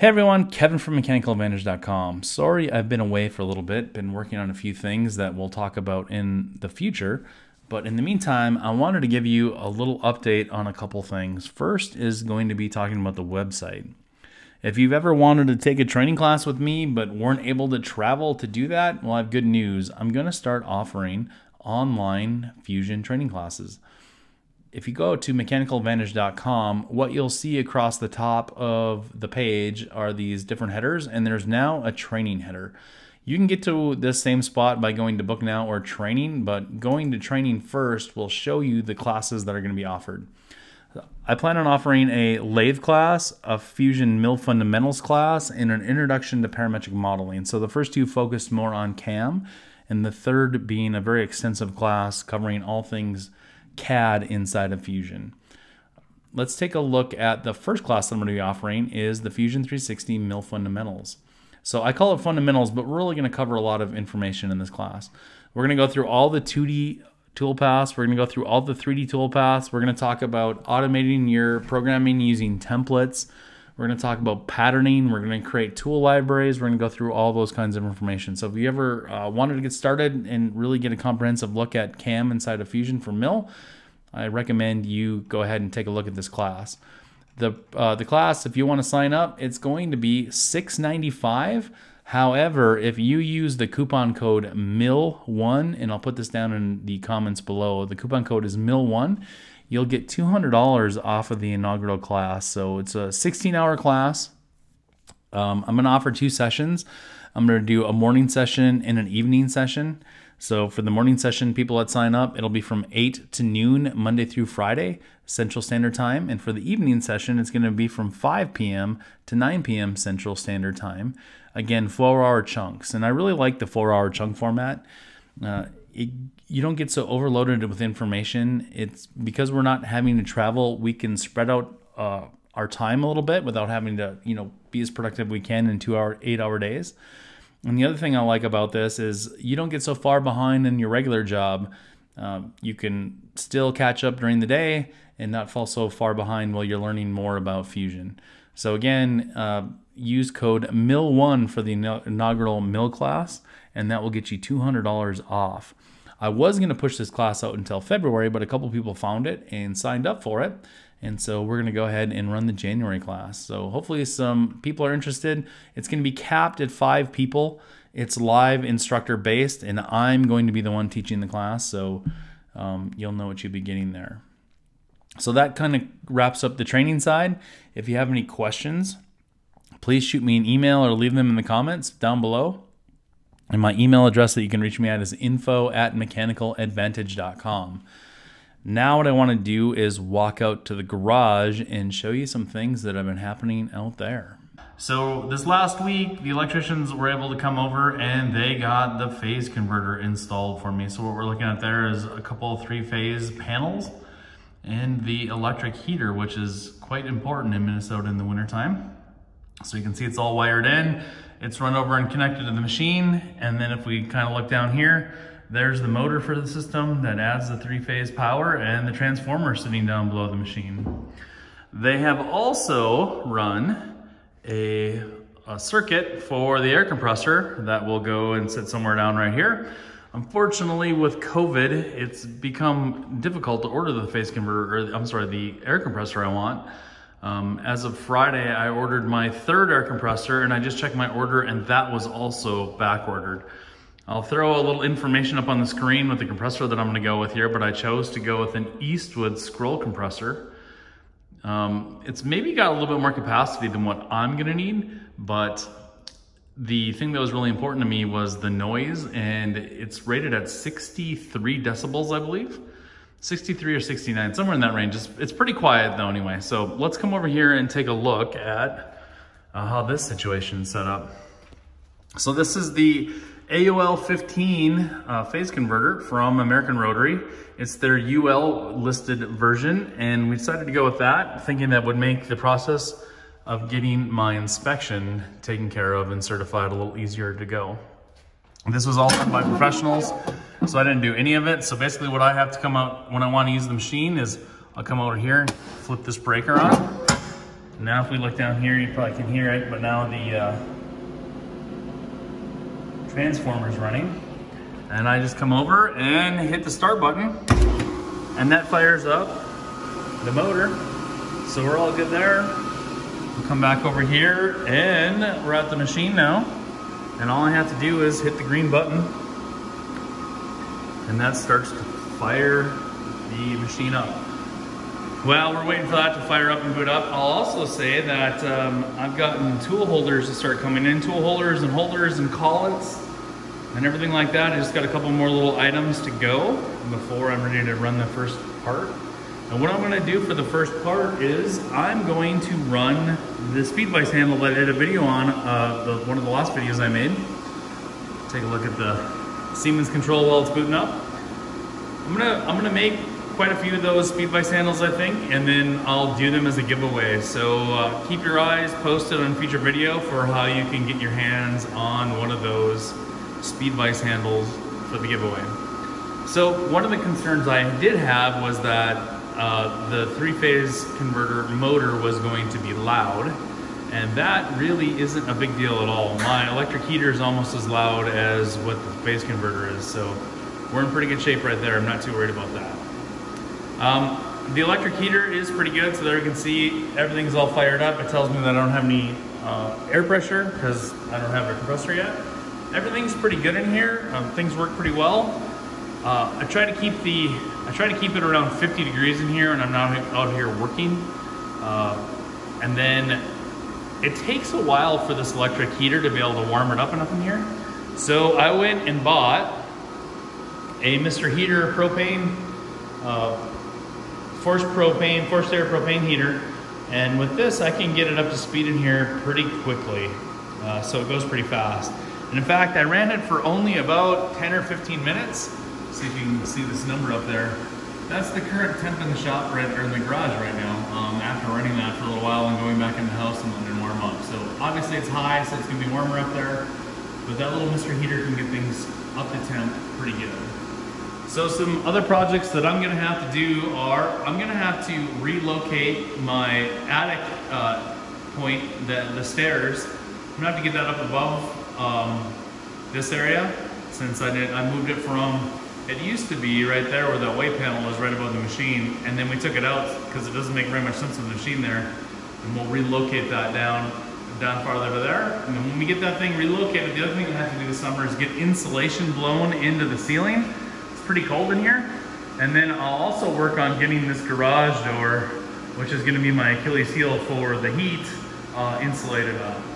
Hey everyone, Kevin from MechanicalAdvantage.com. Sorry I've been away for a little bit, been working on a few things that we'll talk about in the future. But in the meantime, I wanted to give you a little update on a couple things. First is going to be talking about the website. If you've ever wanted to take a training class with me but weren't able to travel to do that, well, I have good news. I'm going to start offering online Fusion training classes if you go to mechanicaladvantage.com, what you'll see across the top of the page are these different headers, and there's now a training header. You can get to this same spot by going to book now or training, but going to training first will show you the classes that are going to be offered. I plan on offering a lathe class, a Fusion Mill Fundamentals class, and an introduction to parametric modeling. So the first two focused more on CAM, and the third being a very extensive class covering all things CAD inside of Fusion. Let's take a look at the first class that I'm going to be offering is the Fusion 360 Mill Fundamentals. So I call it fundamentals, but we're really going to cover a lot of information in this class. We're going to go through all the 2D toolpaths. We're going to go through all the 3D toolpaths. We're going to talk about automating your programming using templates. We're going to talk about patterning. We're going to create tool libraries. We're going to go through all those kinds of information. So if you ever uh, wanted to get started and really get a comprehensive look at CAM inside of Fusion for Mill, I recommend you go ahead and take a look at this class. The, uh, the class, if you want to sign up, it's going to be 695. However, if you use the coupon code MILL1, and I'll put this down in the comments below, the coupon code is MILL1, you'll get $200 off of the inaugural class. So it's a 16 hour class. Um, I'm going to offer two sessions. I'm going to do a morning session and an evening session. So for the morning session, people that sign up, it'll be from 8 to noon, Monday through Friday, Central Standard Time. And for the evening session, it's going to be from 5 p.m. to 9 p.m. Central Standard Time. Again, four hour chunks. And I really like the four hour chunk format. Uh, it, you don't get so overloaded with information. It's because we're not having to travel, we can spread out uh, our time a little bit without having to, you know, be as productive we can in two hour, eight hour days. And the other thing I like about this is you don't get so far behind in your regular job. Uh, you can still catch up during the day and not fall so far behind while you're learning more about Fusion. So again, uh, use code MILL1 for the inaugural MILL class, and that will get you $200 off. I was going to push this class out until February, but a couple people found it and signed up for it. And so we're going to go ahead and run the January class. So hopefully some people are interested. It's going to be capped at five people. It's live instructor based, and I'm going to be the one teaching the class. So um, you'll know what you'll be getting there. So that kind of wraps up the training side. If you have any questions, please shoot me an email or leave them in the comments down below. And my email address that you can reach me at is info at mechanicaladvantage.com. Now, what I want to do is walk out to the garage and show you some things that have been happening out there. So this last week, the electricians were able to come over and they got the phase converter installed for me. So what we're looking at there is a couple three phase panels and the electric heater, which is quite important in Minnesota in the wintertime. So you can see it's all wired in. It's run over and connected to the machine. And then if we kind of look down here, there's the motor for the system that adds the three-phase power and the transformer sitting down below the machine. They have also run a, a circuit for the air compressor that will go and sit somewhere down right here. Unfortunately, with COVID, it's become difficult to order the phase converter, or I'm sorry, the air compressor I want. Um, as of Friday, I ordered my third air compressor and I just checked my order and that was also back ordered. I'll throw a little information up on the screen with the compressor that I'm gonna go with here, but I chose to go with an Eastwood scroll compressor. Um, it's maybe got a little bit more capacity than what I'm gonna need, but the thing that was really important to me was the noise and it's rated at 63 decibels, I believe. 63 or 69, somewhere in that range. It's, it's pretty quiet though anyway. So let's come over here and take a look at uh, how this situation is set up. So this is the AOL 15 uh, phase converter from American Rotary. It's their UL listed version and we decided to go with that thinking that would make the process of getting my inspection taken care of and certified a little easier to go. This was all done by professionals, so I didn't do any of it. So basically what I have to come out when I want to use the machine is I'll come over here, flip this breaker on, Now if we look down here, you probably can hear it, but now the uh, transformer's running. And I just come over and hit the start button and that fires up the motor. So we're all good there. We'll come back over here and we're at the machine now. And all I have to do is hit the green button and that starts to fire the machine up. Well, we're waiting for that to fire up and boot up. I'll also say that um, I've gotten tool holders to start coming in, tool holders and holders and collets and everything like that. I just got a couple more little items to go before I'm ready to run the first part. And what I'm gonna do for the first part is I'm going to run the speed vice handle that I did a video on, uh, the, one of the last videos I made. Take a look at the Siemens control while it's booting up. I'm gonna, I'm gonna make quite a few of those speed vice handles I think and then I'll do them as a giveaway so uh, keep your eyes posted on future video for how you can get your hands on one of those speed vice handles for the giveaway. So one of the concerns I did have was that uh, the three-phase converter motor was going to be loud and that really isn't a big deal at all. My electric heater is almost as loud as what the phase converter is, so we're in pretty good shape right there. I'm not too worried about that. Um, the electric heater is pretty good, so there you can see everything's all fired up. It tells me that I don't have any uh, air pressure because I don't have a compressor yet everything's pretty good in here. Um, things work pretty well. Uh, I try to keep the I try to keep it around 50 degrees in here, and I'm not out here working. Uh, and then it takes a while for this electric heater to be able to warm it up enough in here. So I went and bought a Mr. Heater propane, uh, forced propane, forced air propane heater. And with this, I can get it up to speed in here pretty quickly. Uh, so it goes pretty fast. And in fact, I ran it for only about 10 or 15 minutes. See if you can see this number up there. That's the current temp in the shop right or in the garage right now. Um, after running that for a little while and going back in the house and letting it warm up. So obviously it's high, so it's gonna be warmer up there. But that little Mr. Heater can get things up to temp pretty good. So some other projects that I'm gonna have to do are, I'm gonna have to relocate my attic uh, point, the, the stairs. I'm gonna have to get that up above um, this area since I did I moved it from it used to be right there where that weight panel was right above the machine and then we took it out because it doesn't make very much sense with the machine there. And we'll relocate that down down farther to there. And then when we get that thing relocated the other thing we have to do this summer is get insulation blown into the ceiling. It's pretty cold in here. And then I'll also work on getting this garage door which is going to be my Achilles heel for the heat uh, insulated up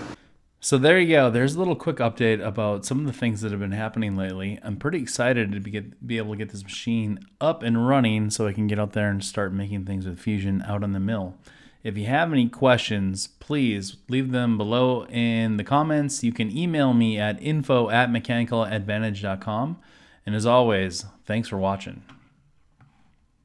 so there you go. There's a little quick update about some of the things that have been happening lately. I'm pretty excited to be, get, be able to get this machine up and running so I can get out there and start making things with Fusion out on the mill. If you have any questions, please leave them below in the comments. You can email me at info at mechanicaladvantage.com. And as always, thanks for watching.